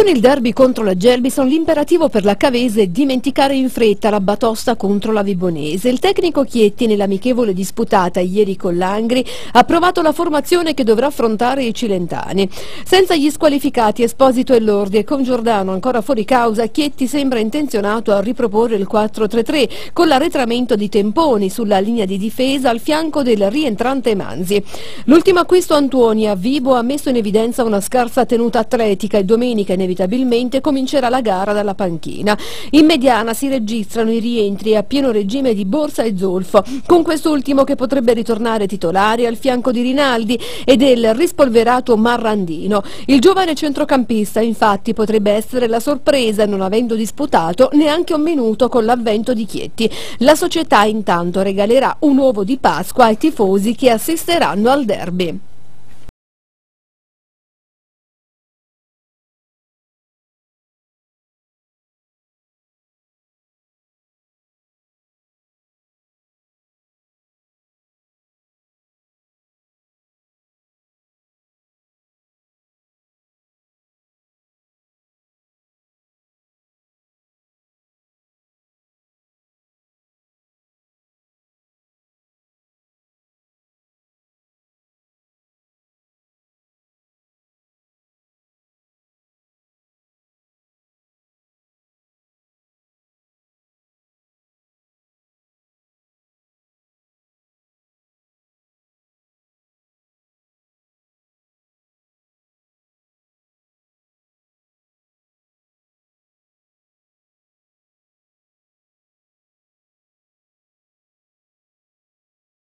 Con il derby contro la Gelbison l'imperativo per la Cavese è dimenticare in fretta la batosta contro la Vibonese. Il tecnico Chietti nell'amichevole disputata ieri con l'Angri ha provato la formazione che dovrà affrontare i cilentani. Senza gli squalificati Esposito e Lordi e con Giordano ancora fuori causa Chietti sembra intenzionato a riproporre il 4-3-3 con l'arretramento di Temponi sulla linea di difesa al fianco del rientrante Manzi. L'ultimo acquisto Antuoni a Vibo ha messo in evidenza una scarsa tenuta atletica e domenica inevitabilmente comincerà la gara dalla panchina. In mediana si registrano i rientri a pieno regime di Borsa e Zolfo, con quest'ultimo che potrebbe ritornare titolare al fianco di Rinaldi e del rispolverato Marrandino. Il giovane centrocampista infatti potrebbe essere la sorpresa non avendo disputato neanche un minuto con l'avvento di Chietti. La società intanto regalerà un uovo di Pasqua ai tifosi che assisteranno al derby.